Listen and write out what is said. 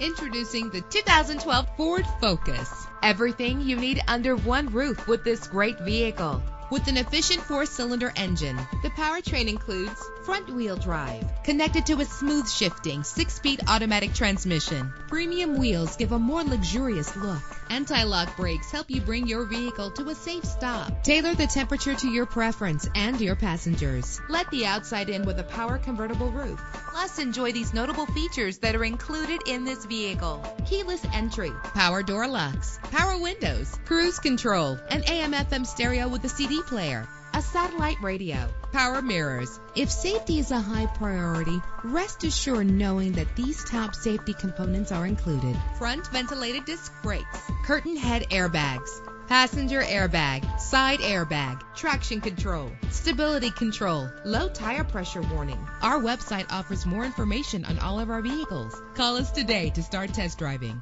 Introducing the 2012 Ford Focus. Everything you need under one roof with this great vehicle. With an efficient four-cylinder engine, the powertrain includes front-wheel drive, connected to a smooth shifting six-speed automatic transmission. Premium wheels give a more luxurious look. Anti-lock brakes help you bring your vehicle to a safe stop. Tailor the temperature to your preference and your passengers. Let the outside in with a power convertible roof. Plus, enjoy these notable features that are included in this vehicle. Keyless entry, power door locks, power windows, cruise control, an AM FM stereo with a CD player, a satellite radio, power mirrors. If safety is a high priority, rest assured knowing that these top safety components are included. Front ventilated disc brakes, curtain head airbags, passenger airbag, side airbag, traction control, stability control, low tire pressure warning. Our website offers more information on all of our vehicles. Call us today to start test driving.